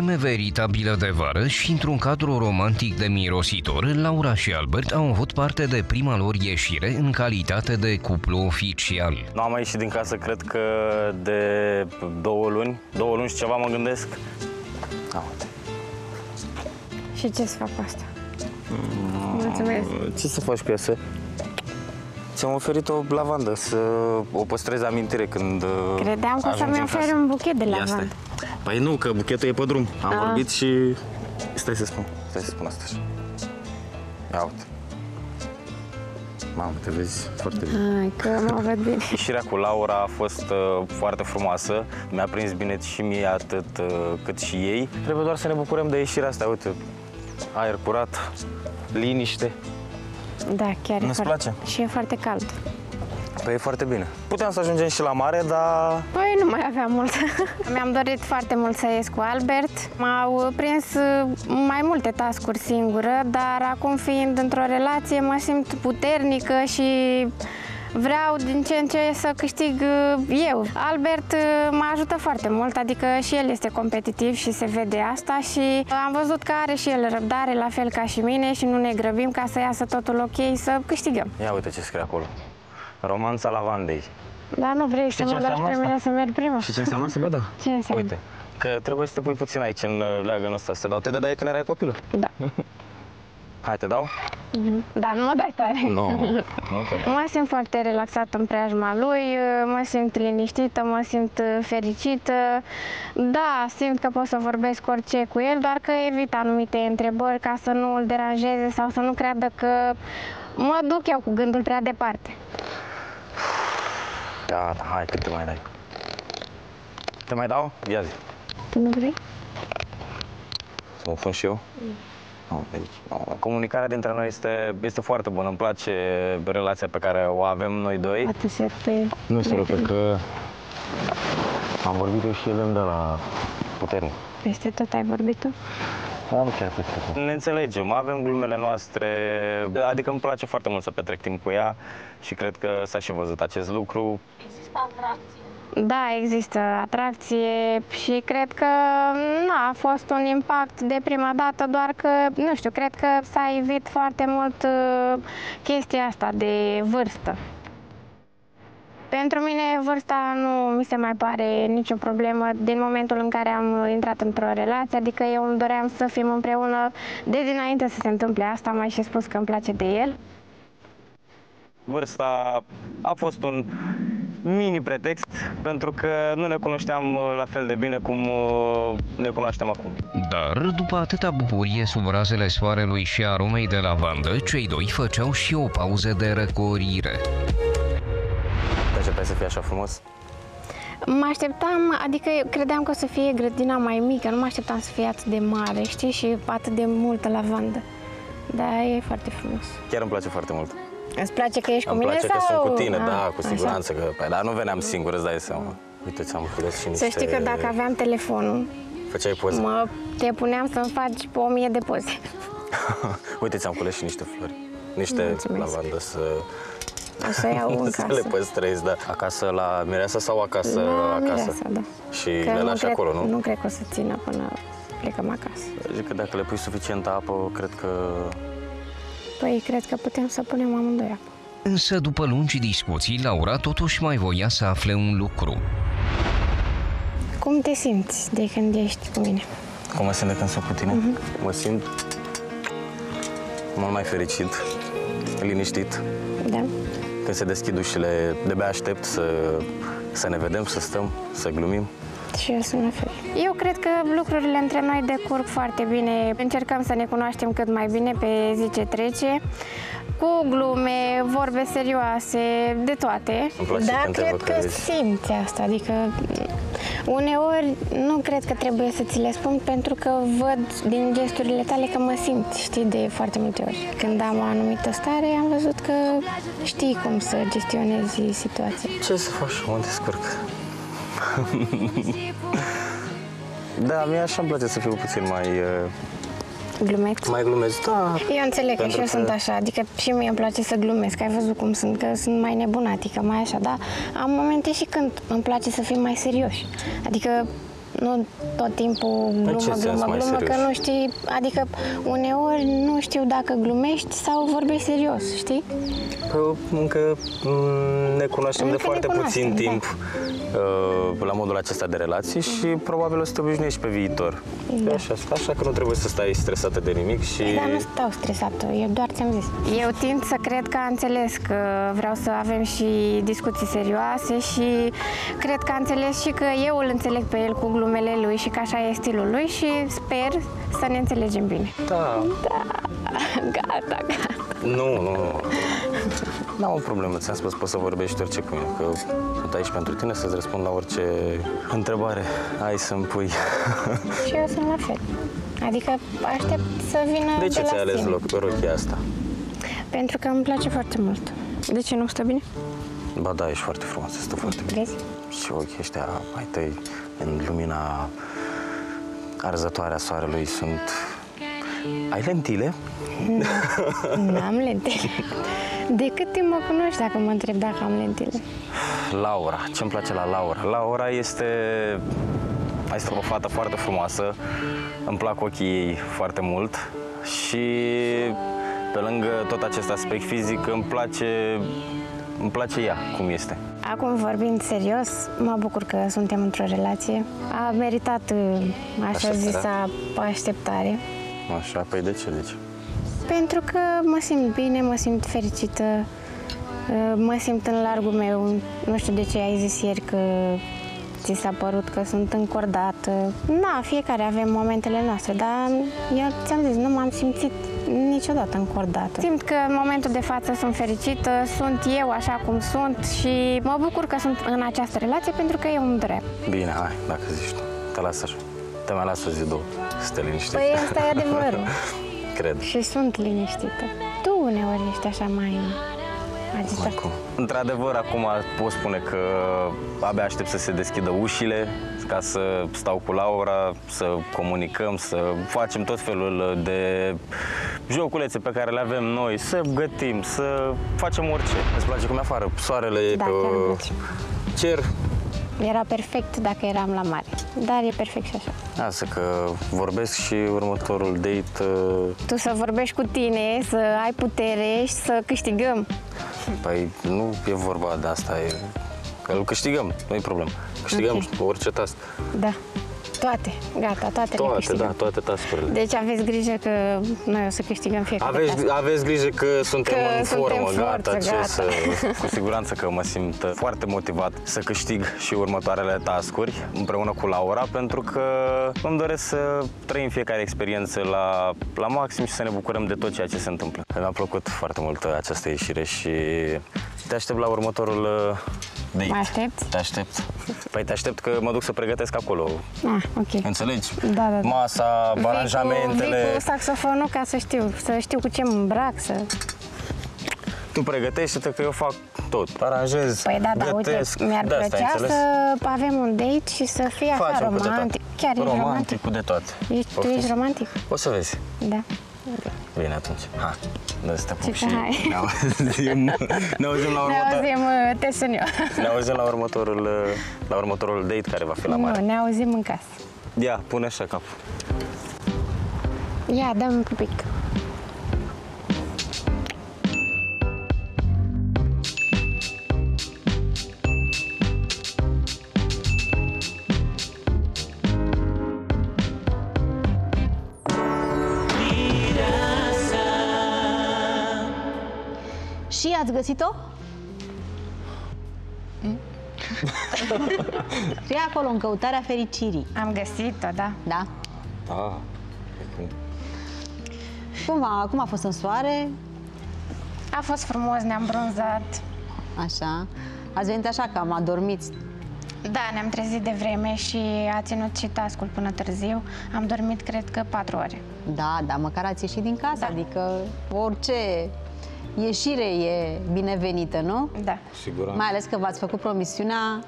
vreme veritabilă de vară și într-un cadru romantic de mirositor, Laura și Albert au avut parte de prima lor ieșire în calitate de cuplu oficial. Nu am mai ieșit din casă, cred că de două luni, două luni și ceva mă gândesc. A, uite. Și ce să fac cu asta? Mulțumesc. Ce să faci cu ea? Să... Ți-am oferit o lavandă, să o păstrezi amintire când uh, Credeam că o ajungi să-mi în oferi casă. un buchet de Ia lavandă. stai. Păi nu, că buchetul e pe drum. Am Ah. vorbit și... Stai să spun, stai să spun asta așa. Ia uite. Mamă, te vezi foarte bine. Hai, că mă văd bine. Ieșirea cu Laura a fost uh, foarte frumoasă. Mi-a prins bine și mie atât uh, cât și ei. Trebuie doar să ne bucurăm de ieșirea asta. Uite, aer curat, liniște. Da, chiar e Nu-ți foarte... place? Și e foarte cald. Păi e foarte bine. Puteam să ajungem și la mare, dar Păi nu mai aveam mult. Mi-am dorit foarte mult să ies cu Albert. M-au prins uh, mai multe tascuri singură, dar acum fiind într-o relație mă simt puternică și vreau din ce în ce să câștig uh, eu. Albert uh, mă ajută foarte mult, adică și el este competitiv și se vede asta și am văzut că are și el răbdare, la fel ca și mine și nu ne grăbim ca să iasă totul ok, să câștigăm. ia uite ce scrie acolo. Romanța lavandei. Dar nu vrei să ce mă lași înseamnă pe asta? mine să merg prima? Și ce înseamnă să bă, da? Ce înseamnă? Uite, că trebuie să te pui puțin aici în uh, leagănul ăsta, să te dau. Te dădeai când erai copilă? Da. Hai, te dau? Dar nu mă dai tare. Nu. nu te Mă simt foarte relaxată în preajma lui, mă simt liniștită, mă simt uh, fericită. Da, simt că pot să vorbesc orice cu el, doar că evit anumite întrebări ca să nu îl deranjeze sau să nu creadă că mă duc eu cu gândul prea departe. Gata, hai, cât te mai dai? Te mai dau? Ia zi. Tu nu vrei? Să mă pun și eu? Nu, deci, nu. Comunicarea dintre noi este, este foarte bună. Îmi place relația pe care o avem noi doi. Poate să te... Nu știu, cred că am vorbit eu și el îmi dă la puternic. Peste tot ai vorbit tu? Da, nu chiar peste tot. Ne înțelegem, avem glumele noastre, adică îmi place foarte mult să petrec timp cu ea și cred că s-a și văzut acest lucru. Da, există atracție și cred că nu a fost un impact de prima dată, doar că, nu știu, cred că s-a evit foarte mult uh, chestia asta de vârstă. Pentru mine vârsta nu mi se mai pare nicio problemă din momentul în care am intrat într-o relație, adică eu îmi doream să fim împreună de dinainte să se întâmple asta, am mai și spus că îmi place de el. Vârsta a fost un mini pretext pentru că nu ne cunoșteam uh, la fel de bine cum uh, ne cunoaștem acum. Dar, după atâta bucurie sub razele soarelui și aromei de lavandă, cei doi făceau și o pauză de răcorire. Te așteptai să fie așa frumos? Mă așteptam, adică eu credeam că o să fie grădina mai mică, nu mă așteptam să fie atât de mare, știi, și atât de multă lavandă. Dar e foarte frumos. Chiar îmi place foarte mult. Îți place că ești Îmi cu mine place că sau? sunt cu tine, Ah, da, cu așa. siguranță. Că, păi, dar nu veneam singur, îți dai seama. Uite, ți-am cules și niște... Să știi că dacă aveam telefonul, Făceai poze. mă, te puneam să-mi faci pe o mie de poze. Uite, ți-am cules și niște flori. Niște Mulțumesc. lavandă să, O să iau în să le casă. păstrezi, da. Acasă la mireasa sau acasă La acasă? mireasa, da. Și Că le nu lași cred, acolo, nu? Nu cred că o să țină până plecăm acasă. Zic că dacă le pui suficientă apă, cred că... Păi, cred că putem să punem amândoi apă. Însă, după lungi discuții, Laura totuși mai voia să afle un lucru. Cum te simți de când ești cu mine? Cum mă simt de când sunt cu tine? Mhm. Mă simt mult mai fericit, liniștit. Da? Când se deschid ușile, de-abia aștept să, să ne vedem, să stăm, să glumim. Și eu sunt la fel. Eu cred că lucrurile între noi decurg foarte bine. Încercăm să ne cunoaștem cât mai bine pe zi ce trece. Cu glume, vorbe serioase, de toate. Îmi place Dar când te cred văd că că râzi. simți asta. Adică uneori nu cred că trebuie să ți le spun pentru că văd din gesturile tale că mă simt, știi, de foarte multe ori. Când am o anumită stare, am văzut că știi cum să gestionezi situația. Ce să faci? Mă descurc. da, mie așa îmi place să fiu puțin mai, uh, Glumeț. mai glumesc. Da, Eu înțeleg că Pentru și eu că- sunt așa, adică și mie îmi place să glumesc, ai văzut cum sunt, că sunt mai nebunatică, mai așa, dar am momente și când îmi place să fim mai serioși. Adică nu tot timpul glumă, ce sens glumă, mai glumă, că serios? nu știi, adică uneori nu știu dacă glumești sau vorbești serios, știi? Că încă mm, ne cunoaștem Încă de ne foarte cunoaștem, puțin da. timp uh, la modul acesta de relații și probabil o să te obișnuiești pe viitor. Da. E Așa, așa că nu trebuie să stai stresată de nimic și... Dar nu stau stresată, eu doar ți-am zis. Eu tind să cred că a înțeles că vreau să avem și discuții serioase și cred că a înțeles și că eu îl înțeleg pe el cu glumele lui și că așa e stilul lui și sper să ne înțelegem bine. Da, Gata, gata. nu, nu, nu. N-am o problemă, ți-am spus, poți să vorbești orice cu mine, că sunt aici pentru tine să-ți răspund la orice întrebare ai să-mi pui. Și eu sunt la fel. Adică aștept să vină De ce de la ți-ai ales sine. loc, rochia asta? Pentru că îmi place foarte mult. De ce nu stă bine? Ba da, ești foarte frumoasă, stă foarte bine. Vezi? Și ochii ăștia ai tăi în lumina arzătoare a soarelui sunt... Ai lentile? N-am lentile. De cât timp mă cunoști dacă mă întreb dacă am lentile? Laura. Ce-mi place la Laura? Laura este... Este o fată foarte frumoasă. Îmi plac ochii ei foarte mult. Și pe lângă tot acest aspect fizic îmi place, îmi place ea cum este. Acum, vorbind serios, mă bucur că suntem într-o relație. A meritat, așa Așteptarea. zisa, așteptare. Așa, păi de ce, de ce? Pentru că mă simt bine, mă simt fericită, mă simt în largul meu. Nu știu de ce ai zis ieri că ți s-a părut că sunt încordată. Na, fiecare avem momentele noastre, dar eu ți-am zis, nu m-am simțit niciodată încordată. Simt că în momentul de față sunt fericită, sunt eu așa cum sunt și mă bucur că sunt în această relație pentru că eu îmi doream. Bine, hai, dacă zici tu. Te las așa. Te mai las o zi, două. Să te liniștești. Păi asta e adevărul. Cred. și sunt liniștită. Tu uneori ești așa mai agitată. Acum. Într-adevăr, acum pot spune că abia aștept să se deschidă ușile ca să stau cu Laura, să comunicăm, să facem tot felul de joculețe pe care le avem noi, să gătim, să facem orice. Îți place cum e afară? Soarele e Da, pe chiar îmi place. cer. Era perfect dacă eram la mare, dar e perfect și așa. Asta că vorbesc și următorul date uh, Tu să vorbești cu tine, să ai putere și să câștigăm. Păi nu e vorba de asta, e... că îl câștigăm, nu e problemă. Câștigăm Ok. orice task. Da. Toate, gata, toate, le Toate, câștigăm. da, toate tascurile. Deci aveți grijă că noi o să câștigăm fiecare Aveți, task. aveți grijă că suntem Că în suntem formă, forță, gata, ce gata. să... Cu siguranță că mă simt foarte motivat să câștig și următoarele tascuri împreună cu Laura, pentru că îmi doresc să trăim fiecare experiență la, la maxim și să ne bucurăm de tot ceea ce se întâmplă. Mi-a plăcut foarte mult această ieșire și te aștept la următorul uh, date. Mă aștepți? Te aștept. Păi te aștept că mă duc să pregătesc acolo. Ah, ok. Înțelegi? Da, da, da. Masa, Vii cu- aranjamentele. Vii cu saxofonul ca să știu, să știu cu ce mă îmbrac, să... Tu pregătește-te că eu fac tot. Aranjez, Păi da, da, uite, gătesc. mi-ar De asta, ai plăcea înțeles? să avem un date și să fie așa Facem cu de romantic. toate. Chiar ești romantic? Romantic, cu de toate. Ești, tu Poftim? ești romantic? O să vezi. Da. Bine atunci. Ha. Noi să te pup Cică, și hai. ne auzim, ne auzim la Ne următor, auzim, uh, te sun eu. ne auzim la următorul, uh, la următorul date care va fi la mare. Nu, ne auzim în casă. Ia, pune așa capul. Ia, dăm un pic. Găsit-o? Și acolo, în căutarea fericirii. Am găsit-o, da. Da? Ah, Cum a, cum a fost în soare? A fost frumos, ne-am bronzat. Așa. Ați venit așa că am adormit. Da, ne-am trezit de vreme și a ținut și tascul până târziu. Am dormit, cred că, patru ore. Da, da, măcar ați ieșit din casă, Da. adică orice ieșire e binevenită, nu? Da. siguranță. Mai ales că v-ați făcut promisiunea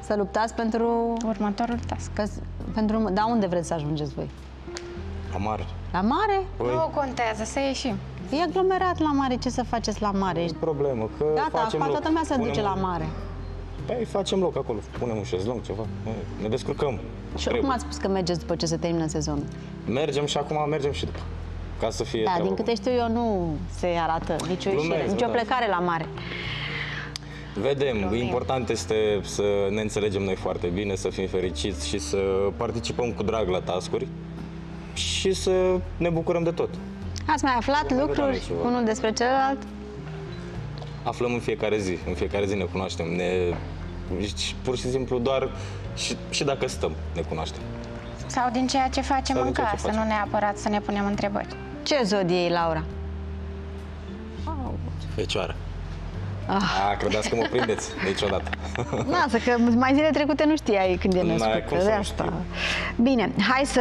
să luptați pentru... Următorul task. Că, pentru da, unde vreți să ajungeți voi? La mare. La mare? Păi, Nu contează, să ieșim. E aglomerat la mare, ce să faceți la mare? problemă, că Gata, facem acum loc. toată lumea se Punem duce la un- mare. Păi facem loc acolo, punem un șezlong, ceva, e, ne descurcăm. Și Trebuie. cum ați spus că mergeți după ce se termină sezonul? Mergem și acum mergem și după. Ca să fie Da, treaba din câte știu eu nu se arată nicio Glumesc, ieșire, nicio da. plecare la mare. Vedem, important este să ne înțelegem noi foarte bine, să fim fericiți și să participăm cu drag la tascuri și să ne bucurăm de tot. Ați mai aflat vedem lucruri aici ceva. unul despre celălalt? Aflăm în fiecare zi, în fiecare zi ne cunoaștem, ne, și pur și simplu doar și, și dacă stăm ne cunoaștem. Sau din ceea ce facem Sau în din ceea ce casă, facem. nu neapărat să ne punem întrebări. Ce zodie e Laura? Fecioară. Ah. A, credeți că mă prindeți niciodată. Lasă, că mai zile trecute nu știai când e N-ai născut. cum de să nu asta. Bine, hai să